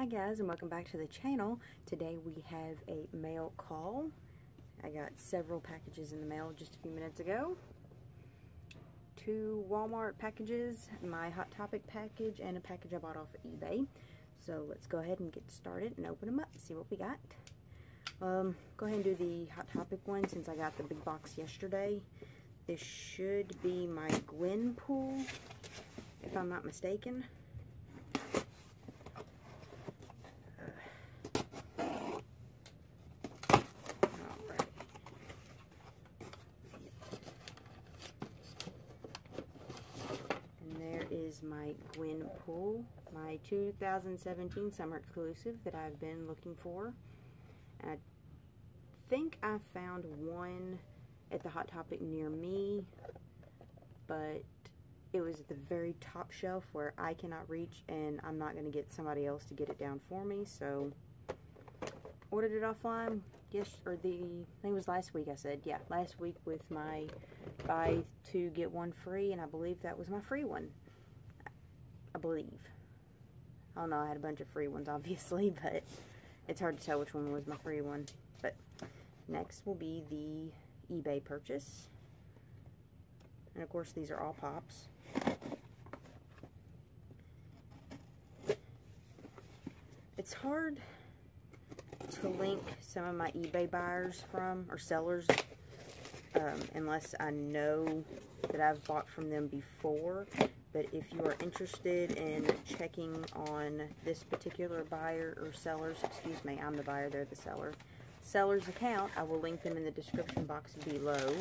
Hi guys and welcome back to the channel. Today we have a mail call. I got several packages in the mail just a few minutes ago. Two Walmart packages, my Hot Topic package, and a package I bought off of eBay. So let's go ahead and get started and open them up see what we got. Um, go ahead and do the Hot Topic one since I got the big box yesterday. This should be my Gwenpool, if I'm not mistaken. Is my Gwenpool, my 2017 summer exclusive that I've been looking for. And I think I found one at the Hot Topic near me, but it was at the very top shelf where I cannot reach and I'm not going to get somebody else to get it down for me, so ordered it offline. Yes, or the, I think it was last week I said, yeah, last week with my buy two get one free, and I believe that was my free one. I believe. I don't know, I had a bunch of free ones, obviously, but it's hard to tell which one was my free one. But next will be the eBay purchase. And of course, these are all pops. It's hard to link some of my eBay buyers from, or sellers, um, unless I know that I've bought from them before. But if you are interested in checking on this particular buyer or seller's, excuse me, I'm the buyer, they're the seller, seller's account, I will link them in the description box below.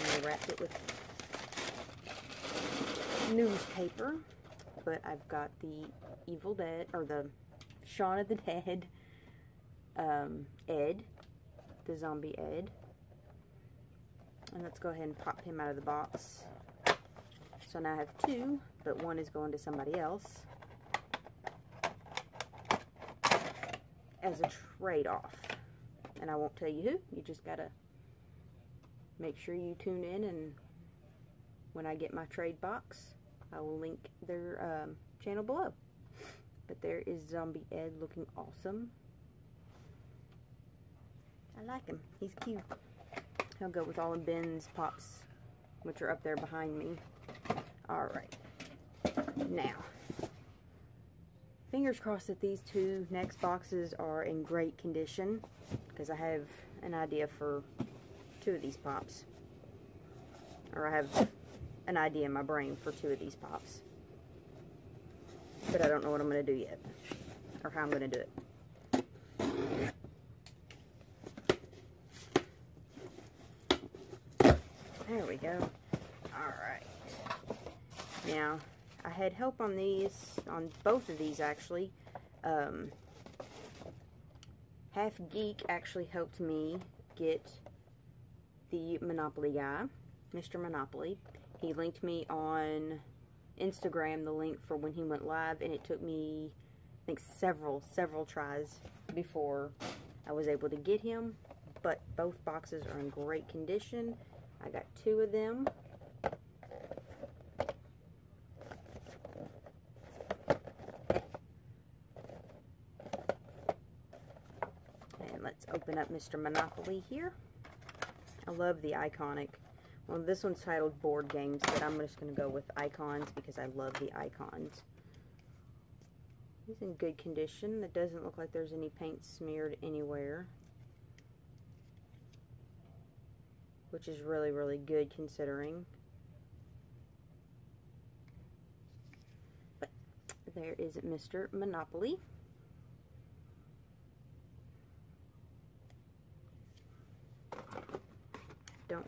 And wrapped it with newspaper. But I've got the Evil Dead, or the Shaun of the Dead, um, Ed, the zombie Ed. And let's go ahead and pop him out of the box. So now I have two, but one is going to somebody else as a trade-off. And I won't tell you who. You just got to make sure you tune in and when I get my trade box, I will link their um, channel below. But there is Zombie Ed looking awesome. I like him. He's cute. He'll go with all of Ben's pops, which are up there behind me. Alright. Now, fingers crossed that these two next boxes are in great condition because I have an idea for two of these pops. Or I have an idea in my brain for two of these pops. But I don't know what I'm going to do yet. Or how I'm going to do it. There we go. Alright. Now, I had help on these, on both of these actually. Um, Half Geek actually helped me get the Monopoly guy, Mr. Monopoly. He linked me on Instagram the link for when he went live, and it took me, I think, several, several tries before I was able to get him. But both boxes are in great condition. I got two of them. Open up Mr. Monopoly here. I love the iconic. Well, this one's titled Board Games, but I'm just going to go with icons because I love the icons. He's in good condition. It doesn't look like there's any paint smeared anywhere. Which is really, really good considering. But there is Mr. Monopoly.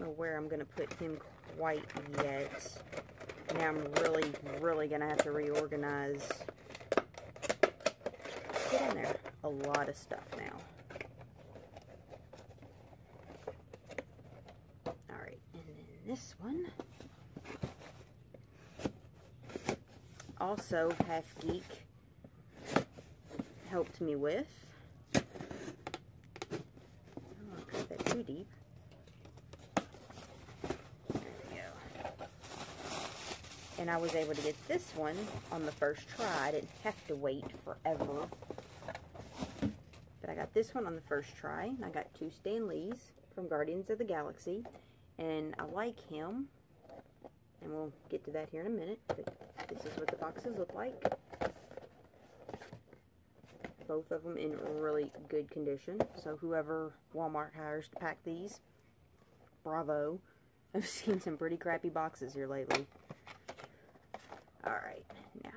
Know where I'm going to put him quite yet. Now I'm really, really going to have to reorganize. Get in there. A lot of stuff now. Alright, and then this one. Also, Half Geek helped me with. Oh, I cut that too deep. And I was able to get this one on the first try. I didn't have to wait forever. But I got this one on the first try. I got two Stan Lees from Guardians of the Galaxy. And I like him. And we'll get to that here in a minute. But this is what the boxes look like. Both of them in really good condition. So whoever Walmart hires to pack these, bravo. I've seen some pretty crappy boxes here lately. Alright, now.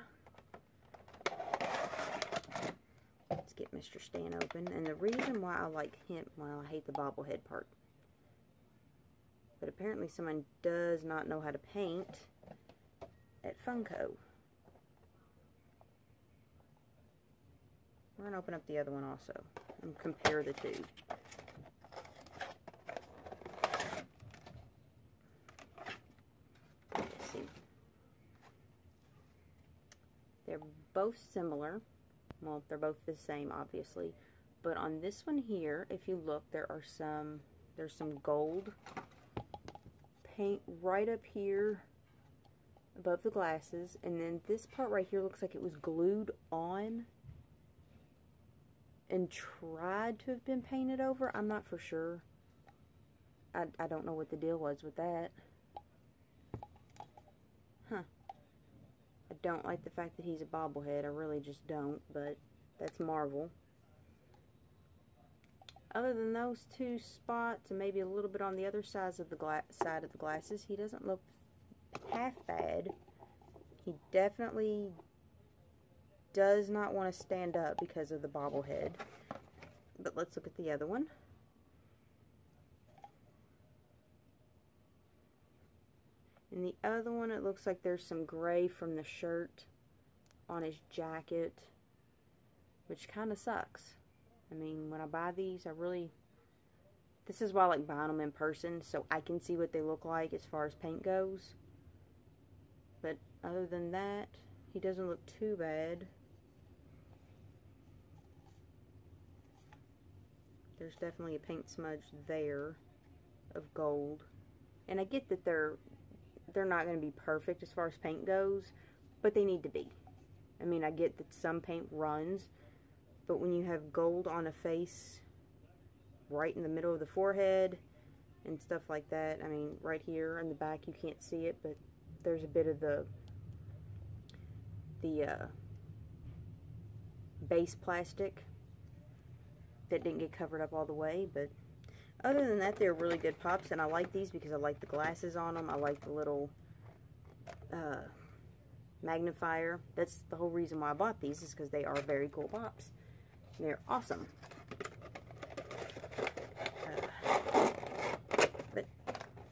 Let's get Mr. Stan open. And the reason why I like him, well, I hate the bobblehead part. But apparently someone does not know how to paint at Funko. We're going to open up the other one also and compare the two. They're both similar. Well, they're both the same, obviously. But on this one here, if you look, there are some, there's some gold paint right up here above the glasses. And then this part right here looks like it was glued on and tried to have been painted over. I'm not for sure. I, I don't know what the deal was with that. Huh. I don't like the fact that he's a bobblehead. I really just don't, but that's Marvel. Other than those two spots and maybe a little bit on the other sides of the side of the glasses, he doesn't look half bad. He definitely does not want to stand up because of the bobblehead. But let's look at the other one. And the other one, it looks like there's some gray from the shirt on his jacket, which kind of sucks. I mean, when I buy these, I really, this is why I like buying them in person, so I can see what they look like as far as paint goes. But other than that, he doesn't look too bad. There's definitely a paint smudge there of gold. And I get that they're they're not going to be perfect as far as paint goes, but they need to be. I mean, I get that some paint runs, but when you have gold on a face right in the middle of the forehead and stuff like that, I mean, right here in the back, you can't see it, but there's a bit of the the uh, base plastic that didn't get covered up all the way, but other than that, they're really good pops, and I like these because I like the glasses on them. I like the little uh, magnifier. That's the whole reason why I bought these is because they are very cool pops. They're awesome. Uh, but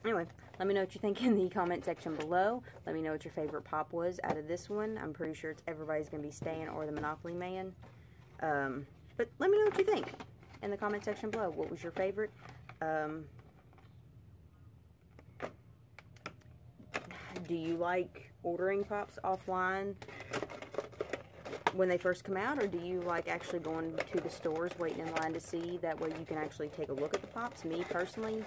anyway, let me know what you think in the comment section below. Let me know what your favorite pop was out of this one. I'm pretty sure it's everybody's going to be staying or the Monopoly Man. Um, but let me know what you think in the comment section below. What was your favorite? Um, do you like ordering pops offline when they first come out, or do you like actually going to the stores, waiting in line to see? That way you can actually take a look at the pops. Me, personally,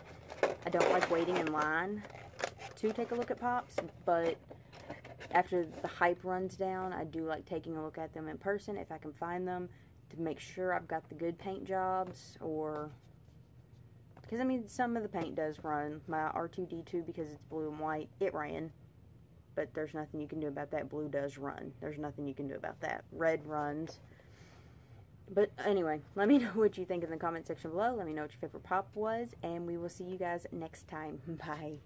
I don't like waiting in line to take a look at pops, but after the hype runs down, I do like taking a look at them in person if I can find them to make sure I've got the good paint jobs or because I mean some of the paint does run. My R2D2 because it's blue and white it ran. But there's nothing you can do about that. Blue does run. There's nothing you can do about that. Red runs. But anyway let me know what you think in the comment section below. Let me know what your favorite pop was. And we will see you guys next time. Bye